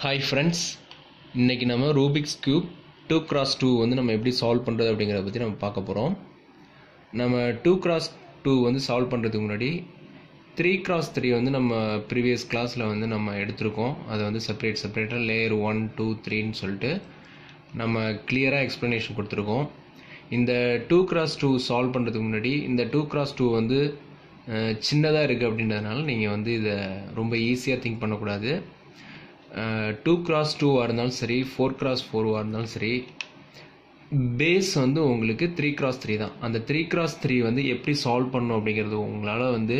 Hi friends இன்றைக்கி நம்ம Rubik's cube two cross two வந்து நம்ம எப்படி சால்வ் பண்ணுறது அப்படிங்கிறத பற்றி நம்ம பார்க்க போகிறோம் நம்ம டூ கிராஸ் டூ வந்து சால்வ் பண்ணுறதுக்கு முன்னாடி த்ரீ கிராஸ் த்ரீ வந்து நம்ம ப்ரீவியஸ் கிளாஸில் வந்து நம்ம எடுத்திருக்கோம். அதை வந்து செப்பரேட் செப்பரேட்டாக லேயர் ஒன் டூ த்ரீன்னு சொல்லிட்டு நம்ம கிளியராக எக்ஸ்ப்ளனேஷன் கொடுத்துருக்கோம். இந்த டூ கிராஸ் டூ சால்வ் பண்ணுறதுக்கு முன்னாடி இந்த டூ கிராஸ் டூ வந்து சின்னதாக இருக்குது அப்படின்றதுனால நீங்கள் வந்து இதை ரொம்ப ஈஸியாக திங்க் பண்ணக்கூடாது. டூ கிராஸ் டூவாக இருந்தாலும் சரி ஃபோர் கிராஸ் ஃபோர்வாக இருந்தாலும் சரி பேஸ் வந்து உங்களுக்கு த்ரீ கிராஸ் த்ரீ தான். அந்த த்ரீ கிராஸ் த்ரீ வந்து எப்படி சால்வ் பண்ணணும் அப்படிங்கிறது உங்களால் வந்து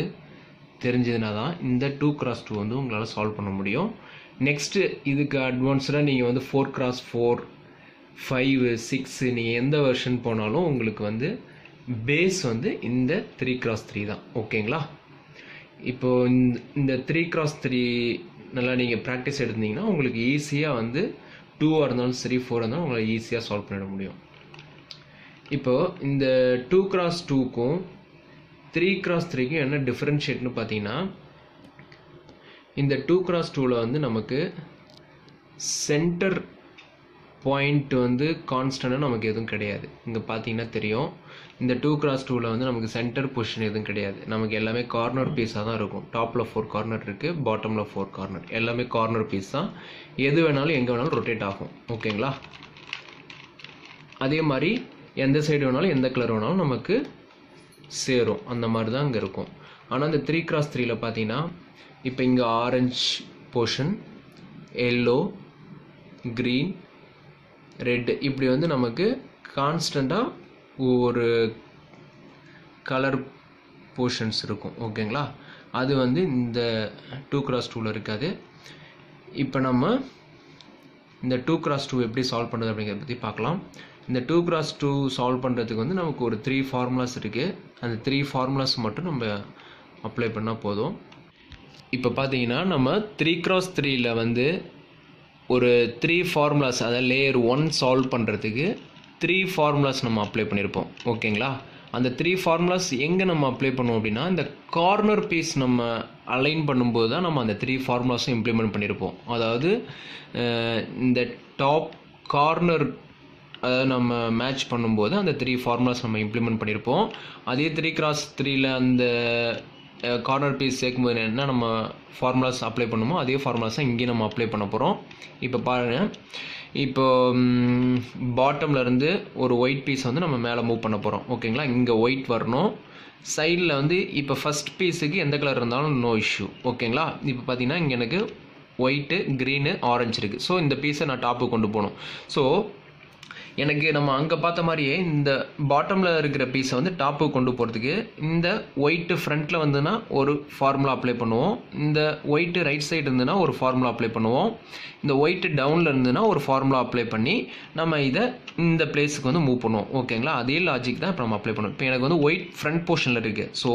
தெரிஞ்சதுனா தான் இந்த டூ கிராஸ் டூ வந்து உங்களால் சால்வ் பண்ண முடியும். நெக்ஸ்ட்டு இதுக்கு அட்வான்ஸ்டாக நீங்கள் வந்து four cross four five six நீங்கள் எந்த வெர்ஷன் போனாலும் உங்களுக்கு வந்து பேஸ் வந்து இந்த த்ரீ கிராஸ் த்ரீ தான். ஓகேங்களா இப்போது இந்த இந்த த்ரீ கிராஸ் த்ரீ நல்லா நீங்கள் ப்ராக்டிஸ் எடுத்தீங்கன்னா உங்களுக்கு ஈஸியாக வந்து டூவாக இருந்தாலும் சரி ஃபோராக இருந்தாலும் உங்களை ஈஸியாக சால்வ் பண்ணிட முடியும். இப்போது இந்த டூ கிராஸ் டூக்கும் த்ரீ கிராஸ் த்ரீக்கும் என்ன டிஃப்ரென்ஷியேட்னு பார்த்தீங்கன்னா இந்த டூ கிராஸ் டூவில் வந்து நமக்கு சென்டர் பாயிண்ட் வந்து கான்ஸ்டண்ட்டாக நமக்கு எதுவும் கிடையாது. இங்கே பார்த்தீங்கன்னா தெரியும். இந்த டூ கிராஸ் டூவில் வந்து நமக்கு சென்டர் பொசிஷன் எதுவும் கிடையாது. நமக்கு எல்லாமே கார்னர் பீஸாக தான் இருக்கும். டாப்பில் ஃபோர் கார்னர் இருக்குது பாட்டமில் ஃபோர் கார்னர் எல்லாமே கார்னர் பீஸ் தான். எது வேணாலும் எங்கே வேணாலும் ரொட்டேட் ஆகும். ஓகேங்களா அதே மாதிரி எந்த சைடு வேணாலும் எந்த கலர் வேணாலும் நமக்கு சேரும். அந்த மாதிரி தான் இங்கே இருக்கும். ஆனால் இந்த த்ரீ கிராஸ் த்ரீயில் பார்த்தீங்கன்னா இப்போ இங்கே orange portion yellow green red இப்படி வந்து நமக்கு கான்ஸ்டண்ட்டாக ஒரு கலர் போர்ஷன்ஸ் இருக்கும். ஓகேங்களா அது வந்து இந்த டூ கிராஸ் டூவில் இருக்காது. இப்போ நம்ம இந்த டூ கிராஸ் டூ எப்படி சால்வ் பண்ணுறது அப்படிங்கிறத பற்றி பார்க்கலாம். இந்த டூ கிராஸ் டூ சால்வ் பண்ணுறதுக்கு வந்து நமக்கு ஒரு த்ரீ ஃபார்முலாஸ் இருக்குது அந்த த்ரீ ஃபார்முலாஸ் மட்டும் நம்ம அப்ளை பண்ணால் போதும். இப்போ பார்த்தீங்கன்னா நம்ம த்ரீ கிராஸ் த்ரீயில் வந்து ஒரு த்ரீ ஃபார்முலாஸ் அதாவது லேயர் ஒன் சால்வ் பண்ணுறதுக்கு த்ரீ ஃபார்முலாஸ் நம்ம அப்ளை பண்ணியிருப்போம் ஓகேங்களா? அந்த த்ரீ ஃபார்முலாஸ் எங்கே நம்ம அப்ளை பண்ணுவோம் அப்படின்னா இந்த கார்னர் பீஸ் நம்ம அலைன் பண்ணும்போது தான் நம்ம அந்த த்ரீ ஃபார்முலாஸும் இம்ப்ளிமெண்ட் பண்ணியிருப்போம் அதாவது இந்த டாப் கார்னர் அதாவது நம்ம மேட்ச் பண்ணும்போது அந்த த்ரீ ஃபார்முலாஸ் நம்ம இம்ப்ளிமெண்ட் பண்ணியிருப்போம் அதே த்ரீ கிராஸ் த்ரீயில் அந்த கார்னர் பீஸ் சேர்க்கும்போது என்ன நம்ம ஃபார்முலாஸ் அப்ளை பண்ணுமோ அதே ஃபார்முலாஸ் தான் இங்கேயும் நம்ம அப்ளை பண்ண போகிறோம் இப்போ பாருங்கள் இப்போ பாட்டம்லேருந்து ஒரு ஒயிட் பீஸ் வந்து நம்ம மேலே மூவ் பண்ண போகிறோம் ஓகேங்களா? இங்கே ஒயிட் வரணும். சைடில் வந்து இப்போ ஃபஸ்ட் பீஸுக்கு எந்த கலர் இருந்தாலும் நோ இஷ்யூ ஓகேங்களா? இப்போ பார்த்தீங்கன்னா இங்கே எனக்கு ஒயிட்டு க்ரீனு ஆரஞ்சு இருக்குது ஸோ இந்த பீஸை நான் டாப்புக்கு கொண்டு போகணும். ஸோ எனக்கு நம்ம அங்கே பார்த்த மாதிரியே இந்த பாட்டமில் இருக்கிற பீஸை வந்து டாப்புக்கு கொண்டு போகிறதுக்கு இந்த ஒயிட்டு ஃப்ரண்ட்டில் வந்துன்னா ஒரு ஃபார்முலா அப்ளை பண்ணுவோம். இந்த ஒயிட்டு ரைட் சைடு இருந்துன்னா ஒரு ஃபார்முலா அப்ளை பண்ணுவோம். இந்த ஒயிட்டு டவுனில் இருந்துன்னா ஒரு ஃபார்முலா அப்ளை பண்ணி நம்ம இதை இந்த பிளேஸுக்கு வந்து மூவ் பண்ணுவோம். ஓகேங்களா அதே லாஜிக் தான் இப்போ நம்ம அப்ளை பண்ணுவோம் இப்போ எனக்கு வந்து ஒயிட் ஃப்ரண்ட் போர்ஷனில் இருக்குது ஸோ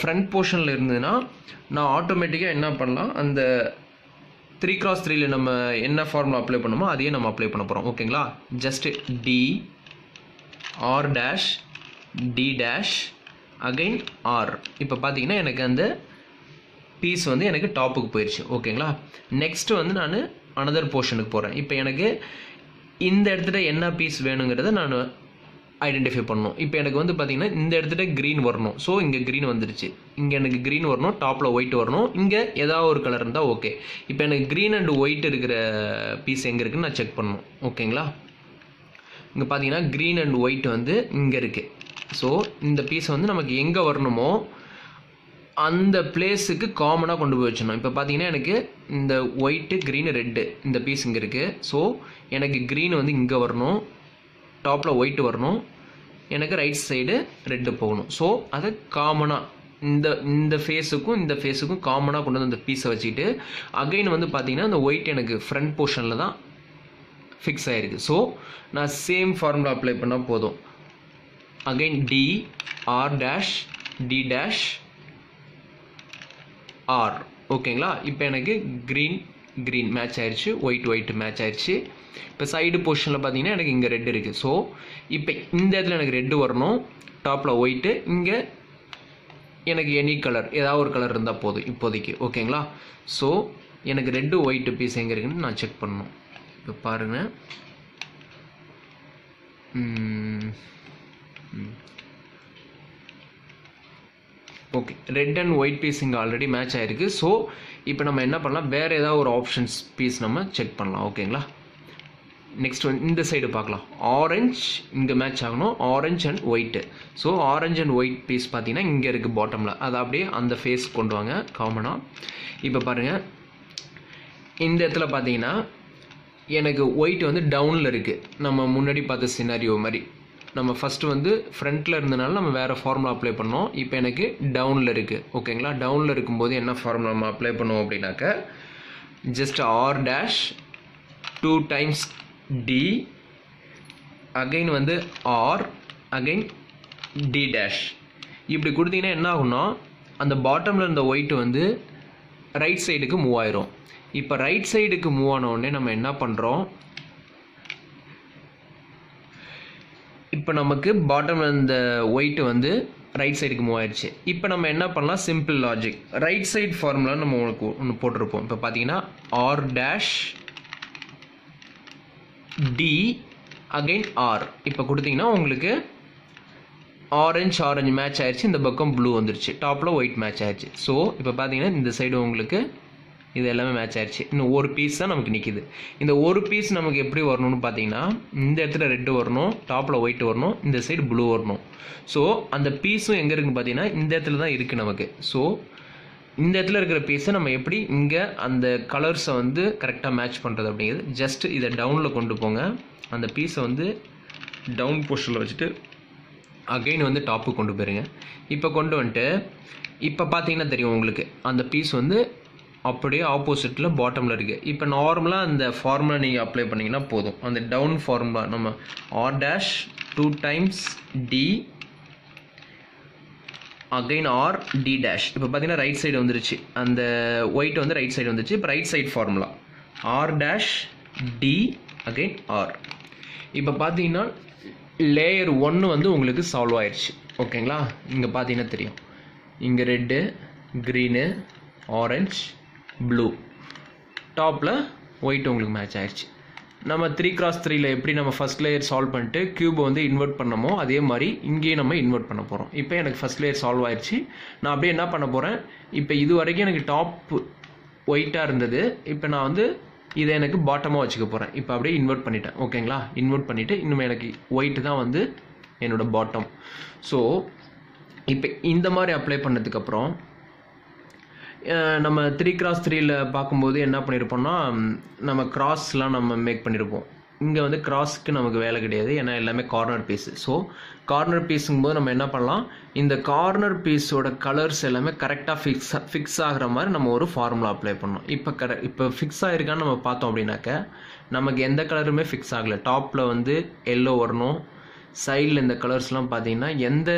ஃப்ரண்ட் போர்ஷனில் இருந்ததுன்னா நான் ஆட்டோமேட்டிக்காக என்ன பண்ணலாம்? அந்த த்ரீ கிராஸ் த்ரீல நம்ம என்ன ஃபார்முலா அப்ளை பண்ணுமோ அதையே நம்ம அப்ளை பண்ண போகிறோம் ஓகேங்களா just D R dash D dash again R இப்போ பார்த்தீங்கன்னா எனக்கு அந்த பீஸ் வந்து எனக்கு டாப்புக்கு போயிடுச்சு ஓகேங்களா நெக்ஸ்ட்டு வந்து நான் அனதர் போர்ஷனுக்கு போகிறேன் இப்போ எனக்கு இந்த இடத்துல என்ன பீஸ் வேணுங்கிறத நான் ஐடென்டிஃபை பண்ணணும். இப்போ எனக்கு வந்து பார்த்தீங்கன்னா இந்த இடத்துல க்ரீன் வரணும். ஸோ இங்கே க்ரீன் வந்துருச்சு. இங்கே எனக்கு க்ரீன் வரணும் டாப்பில் ஒயிட் வரணும். இங்கே ஏதாவது ஒரு கலர் இருந்தால் ஓகே இப்போ எனக்கு க்ரீன் அண்ட் ஒயிட் இருக்கிற பீஸ் எங்கே இருக்குதுன்னு நான் செக் பண்ணணும். ஓகேங்களா இங்கே பார்த்தீங்கன்னா க்ரீன் அண்ட் ஒயிட் வந்து இங்கே இருக்குது ஸோ இந்த பீஸ் வந்து நமக்கு எங்கே வரணுமோ அந்த பிளேஸுக்கு காமனாக கொண்டு போய் வச்சிடணும். இப்போ பார்த்தீங்கன்னா எனக்கு இந்த ஒயிட்டு க்ரீனு ரெட்டு இந்த பீஸ் இங்கே இருக்குது ஸோ எனக்கு க்ரீன் வந்து இங்கே வரணும். டாப்பில் ஒயிட் வரணும். எனக்கு ரைட் சைடு ரெட்டு போகணும். ஸோ அதை காமனாக இந்த இந்த ஃபேஸுக்கும் இந்த ஃபேஸுக்கும் காமனாக கொண்டு வந்து அந்த பீஸை வச்சுக்கிட்டு அகைன் வந்து பார்த்தீங்கன்னா அந்த ஒயிட் எனக்கு ஃப்ரண்ட் போர்ஷனில் தான் ஃபிக்ஸ் ஆகிருக்கு ஸோ நான் சேம் ஃபார்முலா அப்ளை பண்ணால் போதும். Again D R dash D dash R ஓகேங்களா இப்போ எனக்கு க்ரீன் க்ரீன் மேட்ச் ஆயிடுச்சு ஒயிட் ஒயிட் மேட்ச் ஆயிடுச்சு இப்போ சைடு போர்ஷனில் பார்த்தீங்கன்னா எனக்கு இங்கே ரெட் இருக்குது ஸோ இப்போ இந்த இடத்துல எனக்கு ரெட்டு வரணும். டாப்பில் ஒயிட்டு இங்கே எனக்கு எனி கலர் ஏதாவது ஒரு கலர் இருந்தால் போதும் இப்போதைக்கு. ஓகேங்களா ஸோ எனக்கு ரெட்டு ஒயிட்டு பீஸ் எங்கே இருக்குன்னு நான் செக் பண்ணணும். இப்போ பாருங்கள் okay red and white piece இங்கே ஆல்ரெடி மேட்ச் ஆகிருக்கு ஸோ இப்போ நம்ம என்ன பண்ணலாம்? வேறு ஏதாவது ஒரு ஆப்ஷன்ஸ் பீஸ் நம்ம செக் பண்ணலாம். ஓகேங்களா நெக்ஸ்ட் வந்து இந்த சைடு பார்க்கலாம். ஆரஞ்ச் இங்கே மேட்ச் ஆகணும். Orange and white so orange and white piece பார்த்தீங்கன்னா இங்கே இருக்குது பாட்டமில் அதை அப்படியே அந்த ஃபேஸ் கொண்டு வாங்க காமனாக இப்போ பாருங்கள் இந்த இடத்துல பார்த்தீங்கன்னா எனக்கு ஒயிட் வந்து டவுனில் இருக்குது நம்ம முன்னாடி பார்த்த சினாரியோ மாதிரி. நம்ம ஃபஸ்ட்டு வந்து ஃப்ரண்ட்டில் இருந்தனால நம்ம வேறு ஃபார்முலா அப்ளை பண்ணோம். இப்போ எனக்கு டவுனில் இருக்குது ஓகேங்களா டவுனில் இருக்கும்போது என்ன ஃபார்முலா நம்ம அப்ளை பண்ணுவோம் அப்படின்னாக்க just R dash two times D again வந்து ஆர் அகைன் டி டேஷ் இப்படி கொடுத்தீங்கன்னா என்ன ஆகும்னா அந்த பாட்டமில் இருந்த ஒயிட் வந்து ரைட் சைடுக்கு மூவ் ஆயிரும். இப்போ ரைட் சைடுக்கு மூவ் ஆனவுடனே நம்ம என்ன பண்ணுறோம் இப்போ நமக்கு பாட்டமில் இருந்த ஒயிட் வந்து ரைட் சைடுக்கு மூவ் ஆயிடுச்சு இப்போ நம்ம என்ன பண்ணலாம்? Simple logic right side formula நம்ம உங்களுக்கு ஒன்று போட்டிருப்போம். இப்போ பார்த்தீங்கன்னா R dash D again R இப்போ கொடுத்தீங்கன்னா உங்களுக்கு ஆரஞ்சு ஆரஞ்சு மேட்ச் ஆயிடுச்சு இந்த பக்கம் ப்ளூ வந்துருச்சு. டாப்பில் ஒயிட் மேட்ச் ஆயிடுச்சு ஸோ இப்போ பார்த்தீங்கன்னா இந்த சைடு உங்களுக்கு இது எல்லாமே மேட்ச் ஆயிடுச்சு இன்னும் ஒரு பீஸ் தான் நமக்கு நிற்கிது இந்த ஒரு பீஸ் நமக்கு எப்படி வரணும்னு பார்த்தீங்கன்னா இந்த இடத்துல ரெட்டு வரணும் டாப்பில் ஒயிட் வரணும் இந்த சைடு ப்ளூ வரணும். ஸோ அந்த பீஸும் எங்கே இருக்குன்னு பார்த்தீங்கன்னா இந்த இடத்துல தான் இருக்குது நமக்கு. ஸோ இந்த இடத்துல இருக்கிற பீஸை நம்ம எப்படி இங்கே அந்த கலர்ஸை வந்து கரெக்டாக மேட்ச் பண்ணுறது அப்படிங்கிறது ஜஸ்ட் இதை டவுனில் கொண்டு போங்க. அந்த பீஸை வந்து டவுன் போஸ்டரில் வச்சுட்டு அகெயின் வந்து டாப்புக்கு கொண்டு போயிருங்க. இப்போ கொண்டு வந்துட்டு இப்போ பார்த்தீங்கன்னா தெரியும் உங்களுக்கு. அந்த பீஸ் வந்து அப்படியே ஆப்போசிட்டில் பாட்டமில் இருக்குது இப்போ நார்மலாக அந்த ஃபார்முலா நீங்கள் அப்ளை பண்ணிங்கன்னா போதும். அந்த டவுன் ஃபார்முலா நம்ம R dash two times D again R D dash இப்போ பார்த்தீங்கன்னா ரைட் சைடு வந்துருச்சு. அந்த ஒயிட் வந்து ரைட் சைடு வந்துருச்சு இப்போ right side formula R dash D again R இப்போ பார்த்தீங்கன்னா லேயர் ஒன்று வந்து உங்களுக்கு சால்வ் ஆயிடுச்சு ஓகேங்களா இங்கே பார்த்தீங்கன்னா தெரியும். இங்கே ரெட்டு க்ரீனு ஆரஞ்ச் ப்ளூ டாப்பில் ஒயிட் உங்களுக்கு மேட்ச் ஆயிடுச்சு நம்ம த்ரீ கிராஸ் த்ரீல எப்படி நம்ம ஃபஸ்ட் லேயர் சால்வ் பண்ணிட்டு கியூபை வந்து இன்வெர்ட் பண்ணமோ அதே மாதிரி இங்கேயும் நம்ம இன்வெர்ட் பண்ண போகிறோம் இப்போ எனக்கு ஃபஸ்ட் லேயர் சால்வ் ஆயிடுச்சு நான் அப்படியே என்ன பண்ண போகிறேன் இப்போ இது வரைக்கும் எனக்கு டாப் ஒயிட்டாக இருந்தது. இப்போ நான் வந்து இதை எனக்கு பாட்டமாக வச்சுக்க போகிறேன் இப்போ அப்படியே இன்வெர்ட் பண்ணிட்டேன். ஓகேங்களா இன்வெர்ட் பண்ணிவிட்டு இன்னும் எனக்கு ஒயிட் தான் வந்து என்னோடய பாட்டம் ஸோ இப்போ இந்த மாதிரி அப்ளை பண்ணதுக்கப்புறம் நம்ம த்ரீ கிராஸ் த்ரீயில் பார்க்கும்போது என்ன பண்ணியிருப்போம்னா நம்ம கிராஸ்லாம் நம்ம மேக் பண்ணியிருப்போம் இங்கே வந்து கிராஸ்க்கு நமக்கு வேலை கிடையாது ஏன்னா எல்லாமே கார்னர் பீஸு ஸோ கார்னர் பீஸுங்கும்போது நம்ம என்ன பண்ணலாம் இந்த கார்னர் பீஸோட கலர்ஸ் எல்லாமே கரெக்டாக ஃபிக்ஸ் ஃபிக்ஸ் ஆகிற மாதிரி நம்ம ஒரு ஃபார்முலா அப்ளை பண்ணோம் இப்போ கர இப்போ ஃபிக்ஸ் ஆகிருக்கான்னு நம்ம பார்த்தோம் அப்படின்னாக்க நமக்கு எந்த கலருமே ஃபிக்ஸ் ஆகலை. டாப்பில் வந்து எல்லோ வரணும். சைடில் இந்த கலர்ஸ்லாம் பார்த்தீங்கன்னா எந்த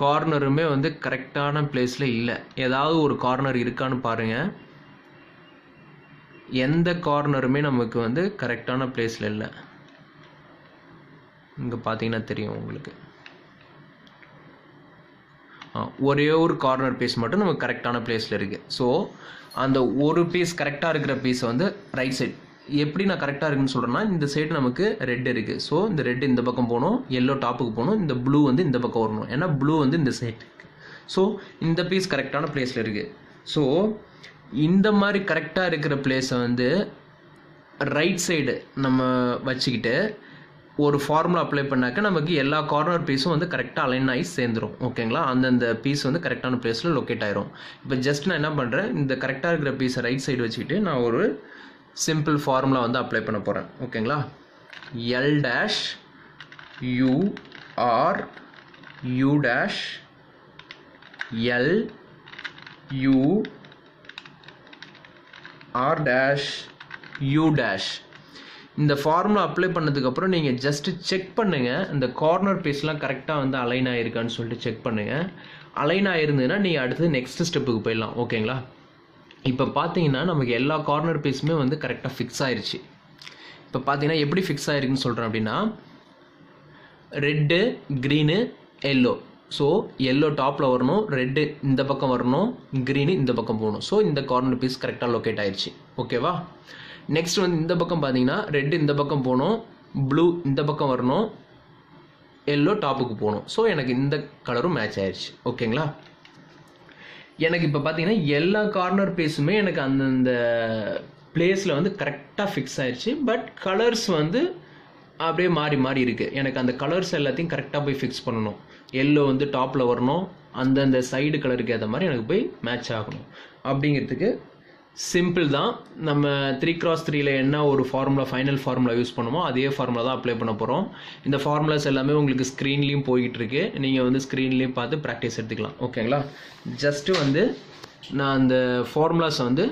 கார்னருமே வந்து கரெக்டான பிளேஸில் இல்லை. ஏதாவது ஒரு கார்னர் இருக்கான்னு பாருங்கள் எந்த கார்னருமே நமக்கு வந்து கரெக்டான பிளேஸில் இல்லை. இங்கே பார்த்தீங்கன்னா தெரியும் உங்களுக்கு. ஒரே ஒரு கார்னர் பீஸ் மட்டும் நமக்கு கரெக்டான பிளேஸில் இருக்குது ஸோ அந்த ஒரு பீஸ் கரெக்டாக இருக்கிற பீஸை வந்து ரைட் சைட் எப்படி நான் கரெக்டாக இருக்குன்னு சொல்கிறேன்னா இந்த சைடு நமக்கு ரெட் இருக்குது ஸோ இந்த ரெட் இந்த பக்கம் போகணும் எல்லோ டாப்புக்கு போகணும் இந்த ப்ளூ வந்து இந்த பக்கம் வரணும். ஏன்னா ப்ளூ வந்து இந்த சைடு இருக்குது ஸோ இந்த பீஸ் கரெக்டான பிளேஸில் இருக்குது ஸோ இந்த மாதிரி கரெக்டாக இருக்கிற பிளேஸை வந்து ரைட் சைடு நம்ம வச்சுக்கிட்டு ஒரு ஃபார்முலா அப்ளை பண்ணாக்க நமக்கு எல்லா கார்னர் பீஸும் வந்து கரெக்டாக அலைன் ஆகி சேர்ந்துரும். ஓகேங்களா அந்தந்த பீஸ் வந்து கரெக்டான பிளேஸில் லொக்கேட் ஆயிரும். இப்போ ஜஸ்ட் நான் என்ன பண்ணுறேன் இந்த கரெக்டாக இருக்கிற பீஸை ரைட் சைடு வச்சுக்கிட்டு நான் ஒரு சிம்பிள் ஃபார்முலா வந்து அப்ளை பண்ண போகிறேன் ஓகேங்களா L dash U R U dash L U R dash U dash இந்த ஃபார்முலா அப்ளை பண்ணதுக்கப்புறம் நீங்கள் ஜஸ்ட்டு செக் பண்ணுங்கள் இந்த கார்னர் பீஸ்லாம் கரெக்டாக வந்து அலைன் ஆகிருக்கான்னு சொல்லிட்டு செக் பண்ணுங்கள் அலைன் ஆகிருந்ததுன்னா நீங்கள் அடுத்து நெக்ஸ்ட் ஸ்டெப்புக்கு போயிடலாம். ஓகேங்களா இப்போ பார்த்தீங்கன்னா நமக்கு எல்லா கார்னர் பீஸுமே வந்து கரெக்டாக ஃபிக்ஸ் ஆயிடுச்சு இப்போ பார்த்தீங்கன்னா எப்படி ஃபிக்ஸ் ஆயிருக்குன்னு சொல்கிறேன் அப்படின்னா red green yellow so yellow டாப்பில் வரணும் ரெட்டு இந்த பக்கம் வரணும் க்ரீனு இந்த பக்கம் போகணும். ஸோ இந்த கார்னர் பீஸ் கரெக்டாக லொக்கேட் ஆயிடுச்சு ஓகேவா நெக்ஸ்ட் வந்து இந்த பக்கம் பார்த்தீங்கன்னா ரெட்டு இந்த பக்கம் போகணும் ப்ளூ இந்த பக்கம் வரணும் எல்லோ டாப்புக்கு போகணும். ஸோ எனக்கு இந்த கலரும் மேட்ச் ஆயிடுச்சு ஓகேங்களா எனக்கு இப்போ பார்த்தீங்கன்னா எல்லா கார்னர் பீஸுமே எனக்கு அந்தந்த பிளேஸில் வந்து கரெக்டாக ஃபிக்ஸ் ஆயிடுச்சு பட் கலர்ஸ் வந்து அப்படியே மாறி மாறி இருக்குது எனக்கு அந்த கலர்ஸ் எல்லாத்தையும் கரெக்டாக போய் ஃபிக்ஸ் பண்ணணும். எல்லோ வந்து டாப்பில் வரணும். அந்தந்த சைடு கலருக்கு ஏற்ற மாதிரி எனக்கு போய் மேட்ச் ஆகணும். அப்படிங்கிறதுக்கு சிம்பிள் தான். நம்ம த்ரீ கிராஸ் த்ரீல என்ன ஒரு ஃபார்முலா ஃபைனல் ஃபார்முலா யூஸ் பண்ணுமோ அதே ஃபார்முலா தான் அப்ளை பண்ண போகிறோம் இந்த ஃபார்முலாஸ் எல்லாமே உங்களுக்கு ஸ்க்ரீன்லேயும் போய்கிட்டு இருக்கு நீங்கள் வந்து ஸ்க்ரீன்லேயும் பார்த்து ப்ராக்டிஸ் எடுத்துக்கலாம். ஓகேங்களா ஜஸ்ட்டு வந்து நான் அந்த ஃபார்முலாஸை வந்து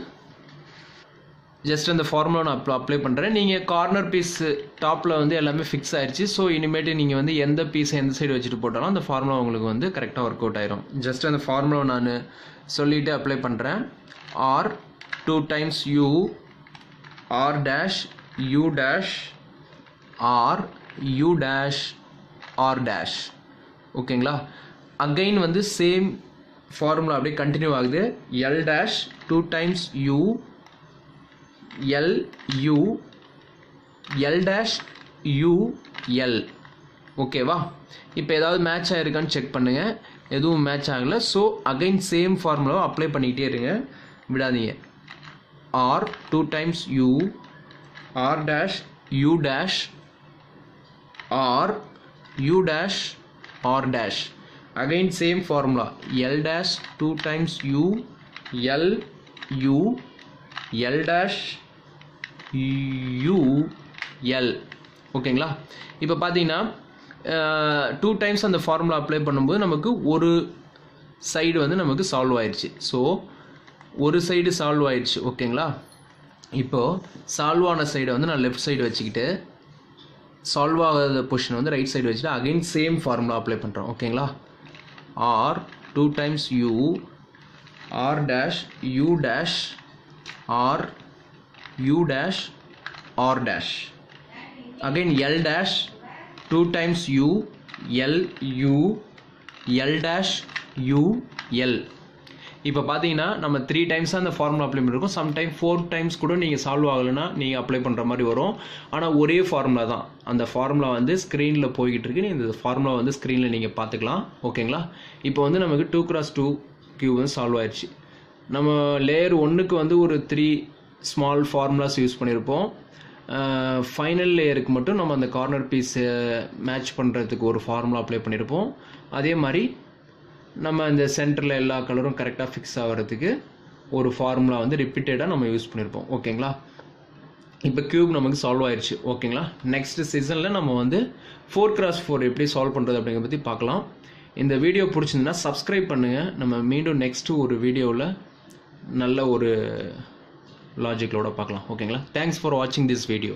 ஜஸ்ட் அந்த ஃபார்முலா நான் அப்ளை அப்ளை பண்ணுறேன் நீங்கள் கார்னர் பீஸ் டாப்பில் வந்து எல்லாமே ஃபிக்ஸ் ஆயிடுச்சு ஸோ இனிமேட்டு நீங்கள் வந்து எந்த பீஸை எந்த சைடு வச்சுட்டு போட்டாலும் அந்த ஃபார்முலா உங்களுக்கு வந்து கரெக்டாக ஒர்க் அவுட் ஆயிரும். ஜஸ்ட் அந்த ஃபார்முலா நான் சொல்லிவிட்டு அப்ளை பண்ணுறேன் R two times U R dash U dash R U dash R dash ஓகேங்களா அகைன் வந்து சேம் ஃபார்முலா அப்படியே கண்டினியூ ஆகுது. L dash two times U L U L dash U L ஓகேவா இப்போ ஏதாவது மேட்ச் ஆகிருக்கான்னு செக் பண்ணுங்கள் எதுவும் மேட்ச் ஆகலை. ஸோ அகைன் சேம் ஃபார்முலாவை அப்ளை பண்ணிக்கிட்டே இருங்க. விடாதீங்க. R two times U R dash U dash R U dash R dash again same formula L dash two times U L u L dash u l. ஓகேங்களா இப்போ பார்த்தீங்கன்னா two times அந்த formula apply பண்ணும்போது நமக்கு ஒரு side வந்து நமக்கு solve ஆயிடுச்சு ஸோ ஒரு சைடு சால்வ் ஆயிடுச்சு ஓகேங்களா? இப்போது சால்வ் ஆன சைடை வந்து நான் லெஃப்ட் சைடு வச்சுக்கிட்டு சால்வ் ஆகாத பொஷன் வந்து ரைட் சைடு வச்சுட்டு அகைன் சேம் ஃபார்முலா அப்ளை பண்ணுறோம் ஓகேங்களா? R two times U R dash U dash R U dash R dash again L dash two times U L U L dash U L இப்போ பார்த்தீங்கன்னா நம்ம three times அந்த formula apply பண்ணிருக்கோம். Sometime four times கூட நீங்கள் solve ஆகலைன்னா நீங்கள் apply பண்ணுற மாதிரி வரும். ஆனால் ஒரே ஃபார்முலா தான். அந்த ஃபார்முலா வந்து ஸ்க்ரீனில் போய்கிட்டு இருக்கு. இந்த ஃபார்முலா வந்து ஸ்க்ரீனில் நீங்கள் பார்த்துக்கலாம் ஓகேங்களா இப்போ வந்து நமக்கு டூ கிராஸ் டூ கியூ வந்து சால்வ் ஆயிடுச்சு. நம்ம லேயர் ஒன்றுக்கு வந்து ஒரு த்ரீ ஸ்மால் ஃபார்முலாஸ் யூஸ் பண்ணியிருப்போம் ஃபைனல் லேயருக்கு மட்டும் நம்ம அந்த கார்னர் பீஸை மேட்ச் பண்ணுறதுக்கு ஒரு ஃபார்முலா அப்ளை பண்ணியிருப்போம் அதே மாதிரி நம்ம இந்த சென்டரில் எல்லா கலரும் கரெக்டாக ஃபிக்ஸ் ஆகிறதுக்கு ஒரு ஃபார்முலா வந்து ரிப்பீட்டடாக நம்ம யூஸ் பண்ணியிருப்போம் ஓகேங்களா இப்போ க்யூப் நமக்கு சால்வ் ஆயிடுச்சு ஓகேங்களா நெக்ஸ்ட் சீசனில் நம்ம வந்து ஃபோர் கிராஸ் ஃபோர் எப்படி சால்வ் பண்ணுறது அப்படிங்கிறத பற்றி பார்க்கலாம். இந்த வீடியோ பிடிச்சிருந்துன்னா சப்ஸ்கிரைப் பண்ணுங்கள் நம்ம மீண்டும் நெக்ஸ்ட்டு ஒரு வீடியோவில் நல்ல ஒரு லாஜிக்கலோட பார்க்கலாம். ஓகேங்களா தேங்க்ஸ் ஃபார் வாட்சிங் திஸ் வீடியோ